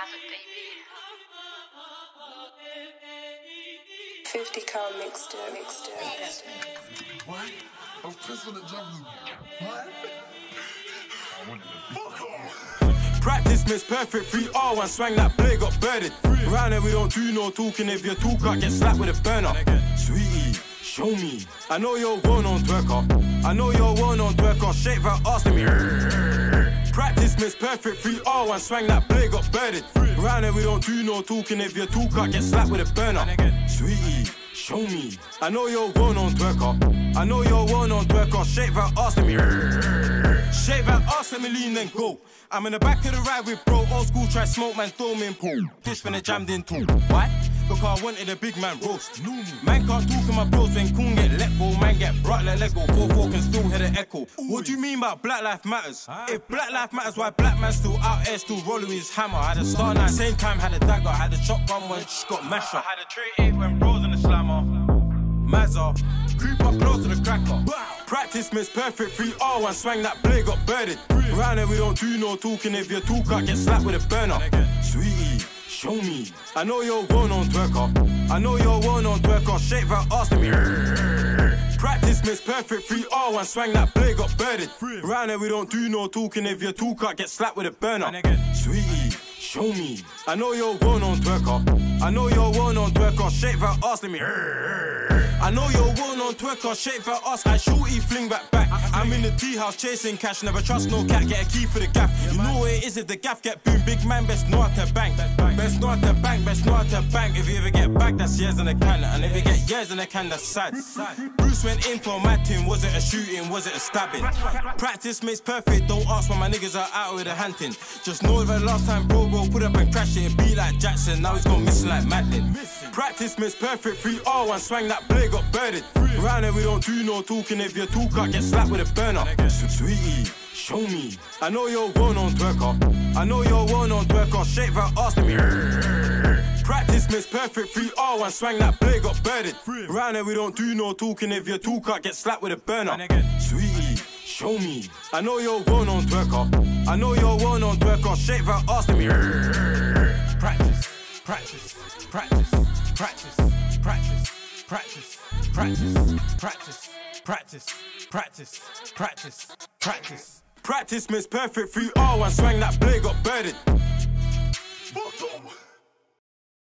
have it, baby. 50 cal mixed it, mixed it. What? I'm pissed on the jungle. What? Fuck off! Practice makes perfect. 3R1 swang that blade got birded. Round here we don't do no talking. If you talk, I get slapped with a burner. Sweetie, show me. I know you're one on twerker. I know you're one on twerker. Shake that ass to me. Practice makes perfect. 3R1 swang that blade got birded. Round here we don't do no talking. If you talk, I get slapped with a burner. Sweetie. Show me. I know you're one on twerker. I know you're one on twerker. Shake that ass to me. Shake that ass, let me lean then go. I'm in the back of the ride with bro. Old school try smoke, man, throw me in pool. This when it jammed in too. Why? Because I wanted a big man roast. Man can't talk in my bros when coon get let. Man get brought like Lego. 4-4 can still hear the echo. What do you mean by Black Life Matters? If Black Life Matters, why black man still out here, still rolling with his hammer? Had a star nine, same time had a dagger. Had a shotgun when she got mashed up. Had a tray 8 when bros in the slammer. Mazza, creep up close to the cracker. Practice makes perfect. 3R1 swang that blade got birded. Round here we don't do no talking. If you talk, I get slapped with a burner. Sweetie, show me. I know you're one on twerker. I know you're one on twerker. Shake that ass to me. Practice makes perfect. 3R1 swang that blade got birded. Round here we don't do no talking. If you talk, I get slapped with a burner. Sweetie. Show me. I know you're one on twerker. I know you're one on twerker. Shake that ass, let me. I know you're one on twerker. Shake that ass. I shorty fling back back. I'm in the tea house chasing cash. Never trust no cat. Get a key for the gaff. You know what it is if the gaff get boom. Big man best how to bank. Best how to bank. Best how to bank. If you ever get back, that's years in the can. And if you get years in the can, that's sad. Bruce went in for my team. Was it a shooting? Was it a stabbing? Practice makes perfect. Don't ask when my niggas are out with a hunting. Just know that last time, bro, bro, put up and crash it. Be like Jackson. Now he's gone missing like Madeline. Practice makes perfect. 3R1 swang that blade got birded. Round here we don't do no talking. If you talk, I get slapped with a burner. Sweetie. Show me. I know you're one on twerker. I know you're one on twerker. Shake that ass to me. Practice makes perfect. 3R1 swang that blade got birded. Round here we don't do no talking. If you talk, I get slapped with a burner. Sweetie. Show me. I know you're one on twerker. I know you're one on twerker. Shake that ass to me. Practice, practice, practice, practice, practice, practice, practice, practice, practice, practice, practice, practice. Practice makes perfect. 3R1 swang that blade got birded. Fuck off!